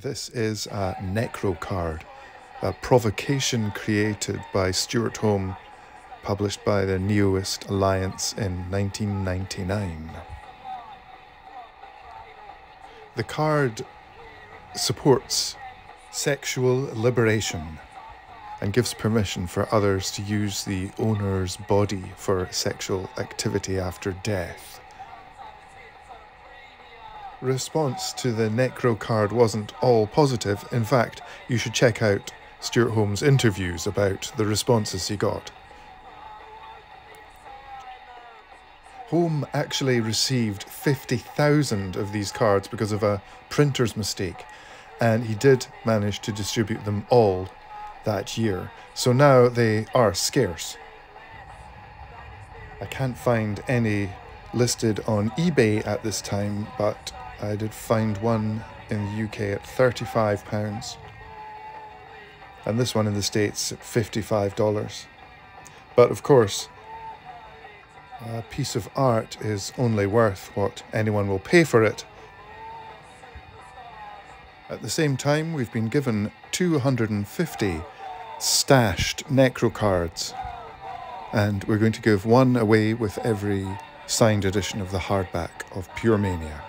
This is a Necro card, a provocation created by Stewart Home, published by the Neoist Alliance in 1999. The card supports sexual liberation and gives permission for others to use the owner's body for sexual activity after death. Response to the Necro card wasn't all positive. In fact, you should check out Stewart Home's interviews about the responses he got. Home actually received 50,000 of these cards because of a printer's mistake, and he did manage to distribute them all that year. So now they are scarce. I can't find any listed on eBay at this time, but I did find one in the UK at £35 and this one in the States at $55. But of course, a piece of art is only worth what anyone will pay for it. At the same time, we've been given 250 stashed Necro cards, and we're going to give one away with every signed edition of the hardback of Pure Mania.